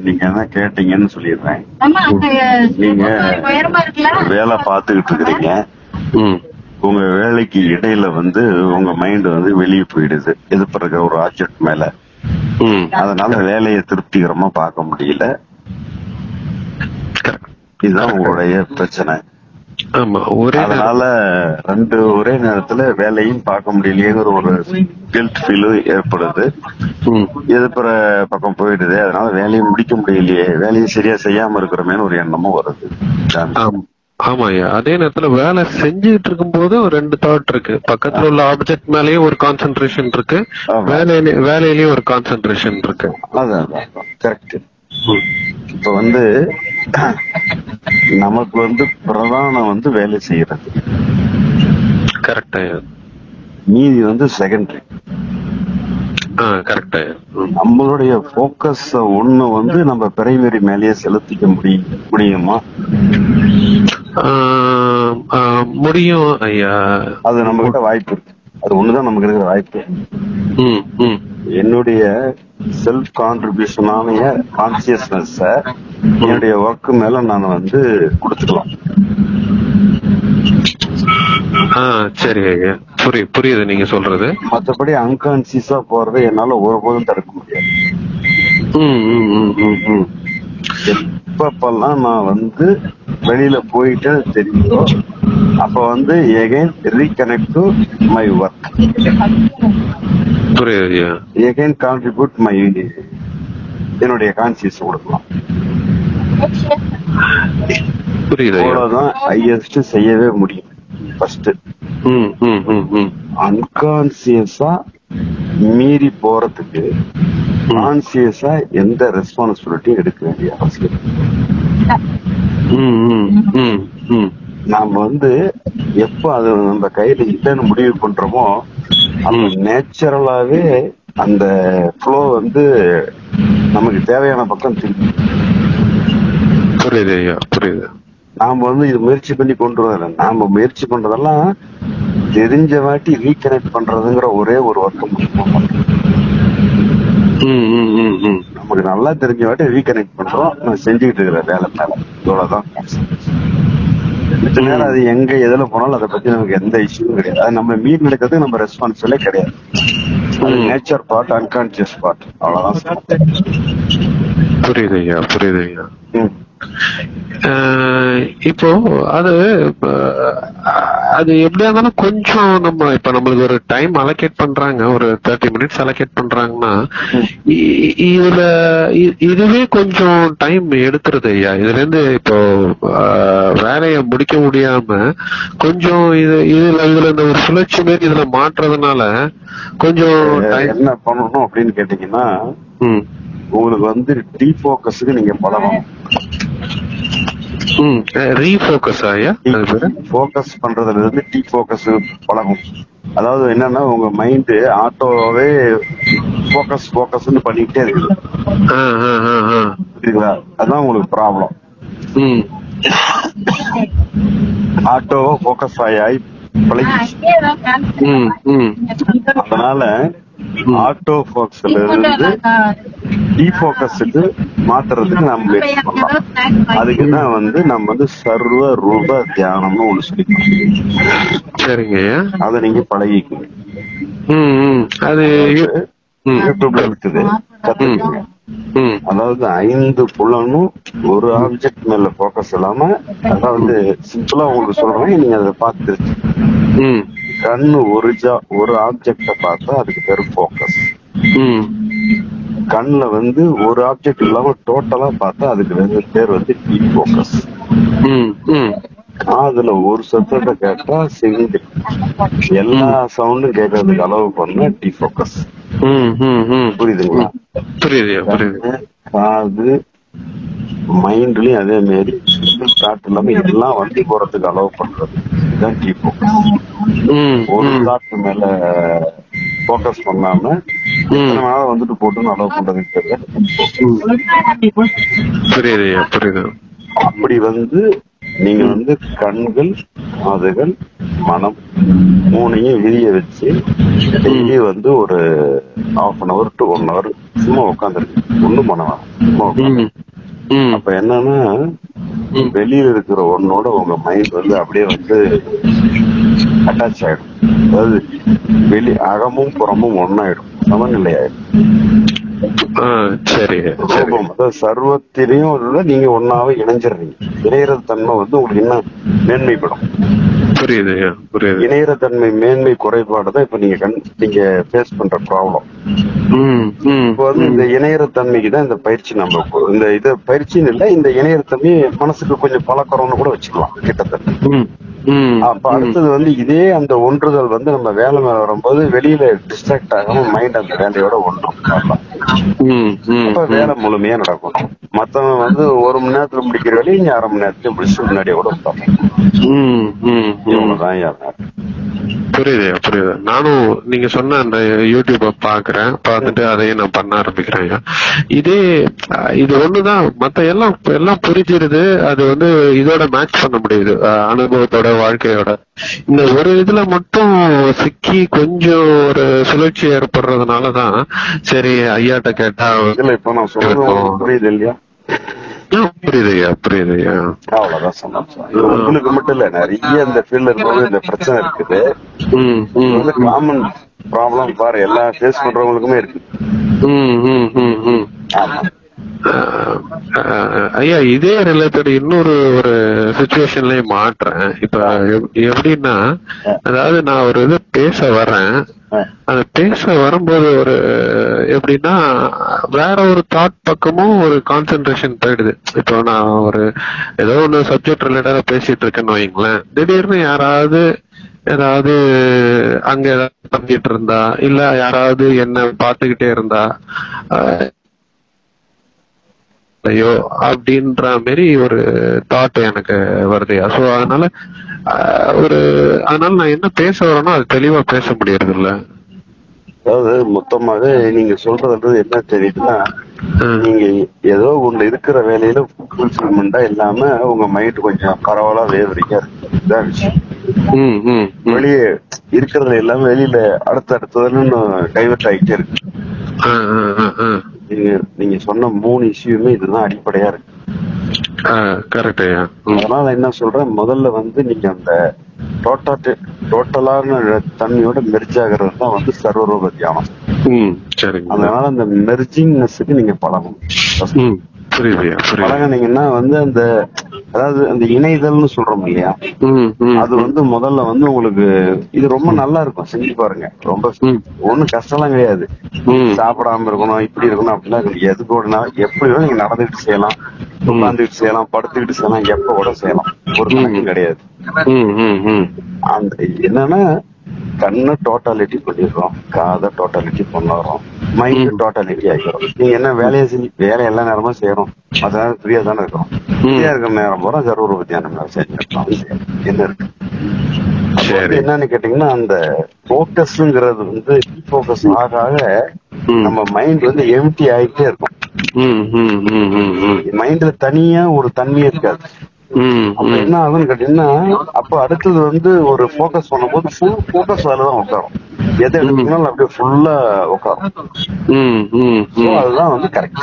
நீங்க என்ன கேட்டீங்கன்னு சொல்லிடுறேன். நீங்க வேலை பார்த்துக்கிட்டு இருக்கிறீங்க. ம். உங்க வேலைக்கு இடையில வந்து உங்க மைண்ட் வந்து வெளியே போயிடுது. எதிர்ப்பு ஒரு ஆப்ஜெக்ட் மேல. ம். அதனால வேலையை திருப்திகரமா பார்க்க முடியல. இதுதான் உங்களுடைய பிரச்சனை. ஆமா ஒரே அதனால ரெண்டு ஒரே நேரத்துல வேலையும் பார்க்க முடியலையேங்கிற ஒரு கில்ட் ஃபீலும் ஏற்படுது. எதிர்ப்புற பக்கம் போயிடுது. அதனால வேலையை முடிக்க முடியலையே. வேலையை சரியா செய்யாம இருக்கிறோமேன்னு ஒரு எண்ணமும் வருது. இதான். ஆம். ஆமாய்யா அதே நேரத்துல வேலை செஞ்சுட்டு இருக்கும் போது ஒரு ரெண்டு தாட் இருக்கு. பக்கத்துல உள்ள ஆப்ஜெக்ட் மேலயும் ஒரு கான்சென்ட்ரேஷன் இருக்கு. வேலையில வேலையிலயும் ஒரு கான்சென்ட்ரேஷன் இருக்கு. அதான் கரெக்ட் இப்ப வந்து நமக்கு வந்து பிரதானம் வந்து வேலை செய்யறது. கரெக்டா மீதி வந்து செகண்டரி கரெக்டா நம்மளுடைய போக்கஸ் ஒண்ணு வந்து நம்ம பிரைமரி மேலேயே செலுத்திக்க முடியும்? முடியுமா முடியும் ஐயா. அது நம்ம கிட்ட வாய்ப்பு இருக்கு. அது ஒண்ணுதான் நமக்கு இருக்கிற வாய்ப்பு. என்னுடைய செல்ஃப் கான்ட்ரிபியூஷனான கான்சியஸ்னஸ் என்னுடைய ஒர்க் மேல நான் வந்து கொடுத்துக்கலாம். சரி ஐயா. புரியுது புரியுது நீங்க சொல்றது. மற்றபடி அன்கான்சியஸா போறதை என்னால ஒருபோதும் தடுக்க முடியாது. எப்பப்பெல்லாம் நான் வந்து வெளியில போயிட்டு தெரியும் அப்ப வந்து again reconnect to my work புரியுது எகைன் கான்ட்ரிபியூட் மை என்னுடைய கான்சியஸ் கொடுக்கலாம். புரியுது அவ்வளவுதான் ஹையஸ்ட் செய்யவே முடியும் ஃபர்ஸ்ட் ம் ம் ம் ம். அன்கான்சியஸா மீறி போறதுக்கு கான்சியஸா எந்த ரெஸ்பான்சிபிலிட்டியும் எடுக்க வேண்டிய அவசியம் நாம வந்து எப்ப அது நம்ம கையில இல்லைன்னு முடிவு பண்றோமோ அந்த நேச்சுரலாவே அந்த ஃப்ளோ வந்து நமக்கு தேவையான பக்கம் திருப்பி புரியுது ஐயா புரியுது. நாம வந்து இது முயற்சி பண்ணி கொண்டு வரல. நாம முயற்சி பண்றதெல்லாம் தெரிஞ்ச வாட்டி ரீகனெக்ட் பண்றதுங்கிற ஒரே ஒரு ஒர்க்கம் ம் ம் ம் ம். நமக்கு நல்லா தெரிஞ்ச வாட்டி ரீகனெக்ட் பண்றோம். நான் செஞ்சுக்கிட்டு இருக்கிற வேலை இவ்வளவுதான் நேரம் அது எங்க எதுல போனாலும் அதை பத்தி நமக்கு எந்த இஷ்யூவும் கிடையாது. அது நம்ம மீட் நடக்கிறதுக்கு நம்ம ரெஸ்பான்சிபிளே கிடையாது. நேச்சர் பார்ட் அன்கான்சியஸ் பார்ட் அவ்வளவுதான். புரியுது ஐயா புரியுது ஐயா. இப்போ அது அது எப்படியா இருந்தாலும் கொஞ்சம் நம்ம இப்ப நம்மளுக்கு ஒரு டைம் அலோகேட் பண்றாங்க. ஒரு தேர்ட்டி மினிட்ஸ் அலோகேட் பண்றாங்கன்னா இதுல இதுவே கொஞ்சம் டைம் எடுக்கிறது ஐயா. இதுல இருந்து இப்போ வேலையை முடிக்க முடியாம கொஞ்சம் இது இதுல இதுல இந்த ஒரு சுழற்சி மாரி இதுல மாற்றுறதுனால கொஞ்சம் டைம் என்ன பண்ணணும் அப்படின்னு கேட்டீங்கன்னா உங்களுக்கு வந்து டீஃபோக்கஸுக்கு நீங்க பழகணும். ரீஃபோக்கஸ் பேரு? ஃபோக்கஸ் பண்றதுல இருந்து டீ ஃபோக்கஸ் பழகும். அதாவது என்னன்னா உங்க மைண்ட் ஆட்டோவே ஃபோக்கஸ் ஃபோக்கஸ்னு பண்ணிக்கிட்டே ஆ புரியுதுங்களா அதான் உங்களுக்கு ப்ராப்ளம் ம். ஆட்டோவை ஃபோக்கஸ் ஆகி ஆகி ம் அதனால ஆட்டோ ஃபோக்கஸ்ல இருந்து டீஃபோக்கஸுக்கு மாத்துறதுக்கு நம்ம முயற்சி பண்ணலாம். அதுக்கு தான் வந்து நம்ம வந்து சர்வ ரூப தியானம்னு ஒண்ணு சொல்லி சரிங்க அதை நீங்க பழகிக்கணும் அது யூடியூப்ல இருக்குது. கத்துக்கங்க. ம் அதாவது ஐந்து புலனும் ஒரு ஆப்ஜெக்ட் மேல ஃபோக்கஸ் இல்லாம அதாவது சிம்பிளா உங்களுக்கு சொல்றேன். நீங்க அதை பார்த்து ம். கண்ணு ஒரு ஜா ஒரு ஆப்ஜெக்ட பார்த்தா அதுக்கு பேரு ஃபோக்கஸ் ம். கண்ணுல வந்து ஒரு ஆப்ஜெக்ட் இல்லாம டோட்டலா பார்த்தா அதுக்கு வந்து பேர் வந்து டீப் ம் காதுல ஒரு சத்தத்தை கேட்டா சிங்கிள் எல்லா சவுண்டும் கேட்கறதுக்கு அளவு பண்ண டீ ம் புரியுதுங்களா? புரியுது காது மைண்ட்லயும் அதே மாதிரி தாட் இல்லாம எல்லாம் வண்டி போறதுக்கு அலோவ் பண்றது. இதுதான் டீ ஃபோக்கஸ் ம் ஒரு தாட் மேல ஃபோக்கஸ் பண்ணாம எத்தனை வந்துட்டு போட்டுன்னு அலோவ் பண்றதுக்கு தெரியல. புரியுது அப்படி வந்து நீங்க வந்து கண்கள் காதுகள் மனம் மூணையும் விரிய வச்சு டெய்லி வந்து ஒரு half an hour to one hour சும்மா உட்காந்துருக்கு ஒண்ணும் பண்ண வேணாம். சும்மா உட்காந்து அப்ப என்னன்னா வெளியில இருக்கிற ஒன்னோட உங்க மைண்ட் வந்து அப்படியே வந்து அட்டாச் ஆயிடும் அதாவது வெளி அகமும் புறமும் ஒன்னாயிடும் சமநிலை ஆயிடும் ஆ சரி அதாவது சர்வத்திலையும் உள்ள நீங்க ஒன்னாவே இணைஞ்சிடுறீங்க. இணையற தன்மை வந்து உங்களுக்கு இன்னும் மேன்மைப்படும். புரியுது புரியுது. இணையற தன்மை மேன்மை குறைபாடு தான் இப்ப நீங்க கண் நீங்க ஃபேஸ் பண்ற ப்ராப்ளம் இப்போ வந்து இந்த இணையற தன்மைக்கு தான் இந்த பயிற்சி நம்ம இந்த இது பயிற்சின்னு இல்ல இந்த இணையற தன்மை மனசுக்கு கொஞ்சம் பழக்கறோம்னு கூட வச்சுக்கலாம் கிட்டத்தட்ட. அப்ப அடுத்தது வந்து இதே அந்த ஒன்றுதல் வந்து நம்ம வேலை மேல வரும்போது வெளியில டிஸ்ட்ராக்ட் ஆகாம மைண்ட் அந்த வேலையோட ஒன்றும் அப்ப வேலை முழுமையா நடக்கும் மத்தவன் வந்து ஒரு மணி நேரத்துல முடிக்கிற வேலையை இங்க அரை மணி நேரத்துல முடிச்சு முன்னாடியே கூட விட்டான் இவங்கதான் வேலை. புரியுது புரியுது. நானும் நீங்க சொன்ன அந்த யூடியூப பாக்குறேன் பார்த்துட்டு அதையும் நான் பண்ண ஆரம்பிக்கிறேன். இதே இது ஒண்ணுதான். மத்த எல்லாம் எல்லாம் புரிஞ்சிருது. அது வந்து இதோட மேட்ச் பண்ண முடியுது. அனுபவத்தோட வாழ்க்கையோட. இந்த ஒரு இதுல மட்டும் சிக்கி கொஞ்சம் ஒரு சுழற்சி ஏற்படுறதுனாலதான் சரி ஐயாட்ட கேட்டா இதுல இப்ப நான் உங்களுக்கு புரியுது இல்லையா? ஆ, புரியுது ஐயா புரியுது ஐயா அவ்வளவுதான் சொன்னேன். இது உங்களுக்கு மட்டும் இல்ல நிறைய இந்த ஃபீல்ட்ல இருக்கும்போது இந்த பிரச்சனை இருக்குது. ம் இது காமன் ப்ராப்ளம் பாரு எல்லா ஃபேஸ் பண்றவங்களுக்குமே இருக்கு. ம் ம் ம் ம். ஆமா. ஐயா இதே ரிலேட்டட் இன்னொரு ஒரு சுச்சுவேஷன்லயே மாட்டுறேன் இப்ப எப்- எப்படின்னா அதாவது நான் ஒரு இது பேச வரேன் அந்த பேச வரும்போது ஒரு எப்படின்னா வேற ஒரு தாட் பக்கமும் ஒரு கான்சென்ட்ரேஷன் போயிடுது. இப்போ நான் ஒரு ஏதோ ஒன்று சப்ஜெக்ட் ரிலேட்டடா பேசிட்டு இருக்கேன்னு வைங்களேன் திடீர்னு யாராவது ஏதாவது அங்க ஏதாவது பண்ணிட்டு இருந்தா இல்ல யாராவது என்ன பார்த்துக்கிட்டே இருந்தா ஐயோ அப்படின்ற மாதிரி ஒரு தாட் எனக்கு வருது. ஸோ அதனால ஒரு அதனால நான் என்ன பேச வரேனோ அது தெளிவா பேச முடியறது இல்ல அதாவது மொத்தமாக நீங்க சொல்றது என்ன தெரியுதுன்னா நீங்க ஏதோ ஒண்ணு இருக்கிற வேலையில ஃபுல்ஃபில்மெண்டா இல்லாம உங்க மைண்ட் கொஞ்சம் பரவலா வேவரிக்கா இருக்கு. விஷயம் ம் ம் ம். வெளியே இருக்கிறதுல எல்லாம் வெளியில அடுத்த அடுத்ததுன்னு டைவர்ட் ஆகிட்டே இருக்கு. நீங்க நீங்க சொன்ன மூணு இஷ்யூமே இதுதான் அடிப்படையா இருக்கு. கரெக்ட். அதனால என்ன சொல்றேன் முதல்ல வந்து நீங்க அந்த டோட்டா டோட்டலான தன்மையோட மெர்ஜ் ஆகிறது தான் வந்து சர்வரூப தியானம் அதனால அந்த மெர்ஜிங்னஸுக்கு நீங்க பழகணும். First. ம் புரியுது ஐயா புரியுது. பழகுனீங்கன்னா வந்து அந்த அதாவது அந்த இணைதல்னு சொல்றோம் இல்லையா? அது வந்து முதல்ல வந்து உங்களுக்கு இது ரொம்ப நல்லா இருக்கும். செஞ்சு பாருங்க. ரொம்ப. ஒண்ணும் கஷ்டம்லாம் கிடையாது. சாப்பிடாம இருக்கணும் இப்படி இருக்கணும் அப்படிலாம் கிடையாது. எதுக்கு ஓடுனா எப்படி வேணா நீங்க நடந்துகிட்டு செய்யலாம். உட்காந்துக்கிட்டு செய்யலாம் படுத்துக்கிட்டு செய்யலாம் எப்ப கூட செய்யலாம். ஒரு கணக்கும் கிடையாது. அந்த என்னன்னா கண்ணை டோட்டாலிட்டி பண்ணிடுறோம் காதை டோட்டாலிட்டி பண்ணுறோம் மைண்ட் டோட்டாலிட்டி ஆகிக்கிறோம் நீங்க என்ன வேலையை செஞ்சு வேலை எல்லா நேரமும் செய்யறோம். நேரம் ஃப்ரீயா தானே இருக்கிறோம் ஃப்ரீயா இருக்கிற நேரம் போறோம் சர்வரூப தியானம் செஞ்சிருக்கலாம் என்ன இருக்கு? என்னன்னு கேட்டீங்கன்னா அந்த போக்கஸ்ங்கிறது வந்து போக்கஸ் ஆக ஆக. நம்ம மைண்ட் வந்து எம்டி ஆகிட்டே இருக்கும். மைண்ட்ல தனியா ஒரு தன்மையே இருக்காது. அப்ப என்ன ஆகும்னு கேட்டீங்கன்னா அப்ப அடுத்தது வந்து ஒரு ஃபோக்கஸ் பண்ணும்போது ஃபுல் ஃபோக்கஸ் வேலை தான் உட்காரும் எதை எடுத்தீங்கனாலும் அப்படியே ஃபுல்லா உட்காரும் அதுதான் வந்து கரெக்ட்.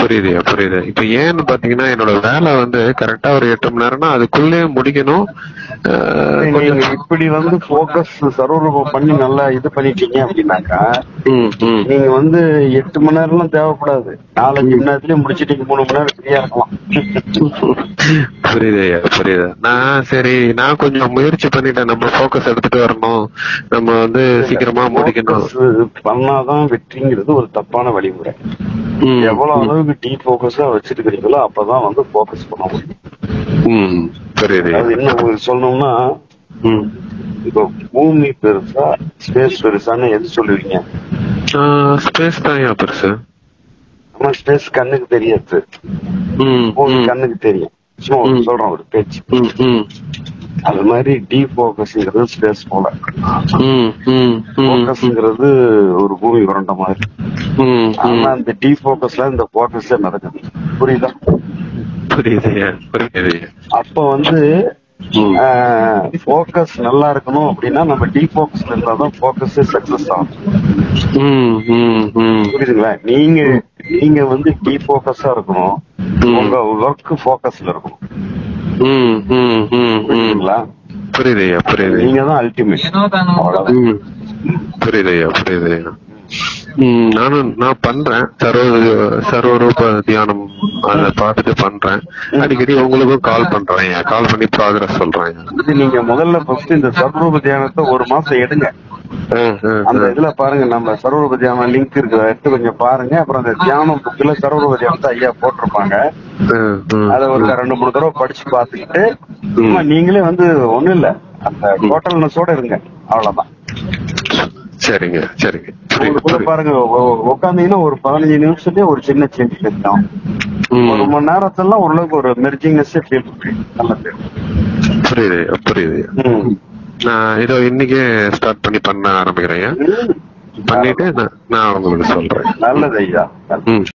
புரியுதுயா புரியுது. இப்ப ஏன்னு பாத்தீங்கன்னா என்னோட வேலை வந்து கரெக்டா ஒரு எட்டு மணி நேரம்னா அதுக்குள்ளே முடிக்கணும். இப்படி வந்து ஃபோக்கஸ் சர்வரூபம் பண்ணி நல்லா இது பண்ணிட்டீங்க அப்படின்னாக்கா. நீங்க வந்து எட்டு மணி நேரம்லாம் தேவைப்படாது. நாலஞ்சு மணி நேரத்துலயே முடிச்சிட்டீங்க மூணு மணி நேரம் ஃப்ரீயா இருக்கலாம். புரியுதுய்யா புரியுது. நான் சரி நான் கொஞ்சம் முயற்சி பண்ணிட்டேன். நம்ம ஃபோக்கஸ் எடுத்துட்டு வரணும். நம்ம வந்து சீக்கிரமா முடிக்கணும். பண்ணாதான் வெற்றிங்கிறது ஒரு தப்பான வழிமுறை. ம், எவ்வளவு அளவுக்கு டீ ஃபோக்கஸா வச்சிருக்கிறீங்களோ அப்பதான் வந்து ஃபோக்கஸ் பண்ண முடியும். புரியுது. அது என்ன சொல்லணும்னா. இப்போ பூமி பெருசா ஸ்பேஸ் பெருசான்னு எது சொல்லுவீங்க? ஸ்பேஸ் தான் பெருசு. ஆனா ஸ்பேஸ் கண்ணுக்கு தெரியாது. பூமி கண்ணுக்கு தெரியும். சும்மா ஒரு ம். சொல்றேன் ஒரு பேச்சு. அது மாதிரி டீ ஃபோக்கஸ்ங்கிறது ஸ்பேஸ் போல ஃபோக்கஸ்ங்கிறது ஒரு பூமி உரண்ட மாதிரி. ஆனா ம். இந்த டீ ஃபோக்கஸ்ல இந்த ஃபோக்கஸே நடக்குது. புரியுதா? புரியுது அப்ப வந்து. ஃபோக்கஸ் நல்லா இருக்கணும் அப்படின்னா நம்ம டீஃபோக்கஸ் இருந்தா தான் ஃபோக்கஸ் சக்சஸ் ஆகும். புரியுதுங்களா? நீங்க நீங்க வந்து டீஃபோக்கஸா இருக்கணும். ம். உங்க ஒர்க் ஃபோக்கஸ்ல இருக்கணும். புரியுதுங்களா? புரியுது ஐயா புரியுது. நீங்க தான் அல்டிமேட் அவ்வளவுதான். ம். புரியுது ஐயா புரியுது ஐயா. ம், நானும் நான் பண்றேன். சர்வ சர்வரூப தியானம் அதை பார்த்துட்டு பண்றேன். அடிக்கடி உங்களுக்கும் கால் பண்றேன் கால் பண்ணி ப்ராக்ரஸ் சொல்றேன் நீங்க முதல்ல ஃபர்ஸ்ட் இந்த சர்வரூப தியானத்தை ஒரு மாசம் எடுங்க. அந்த இதுல பாருங்க நம்ம சர்வரூப தியானம் லிங்க் இருக்கு அதை எடுத்து கொஞ்சம் பாருங்க. அப்புறம் அந்த தியானம் புக்ல சர்வரூப தியானத்தை ஐயா போட்டிருப்பாங்க. அதை ஒரு ரெண்டு மூணு தடவை படிச்சு பார்த்துக்கிட்டு சும்மா நீங்களே வந்து ஒண்ணும் இல்ல. அந்த டோட்டல்னஸோட இருங்க. அவ்வளவுதான். சரிங்க சரிங்க. பாருங்க உட்காந்தீங்கன்னா ஒரு பதினஞ்சு நிமிஷத்துலயே ஒரு சின்ன சேஞ்ச் தெரியும் ஒரு மணி நேரத்துல ஓரளவுக்கு ஒரு மெர்ஜிங்னஸ் ஃபீல். புரியுது புரியுது. நான் இதோ இன்னைக்கே ஸ்டார்ட் பண்ணி பண்ண ஆரம்பிக்கிறேன். பண்ணிட்டு நான் நான் உங்களுக்கு சொல்றேன். நல்லது ஐயா. ம்.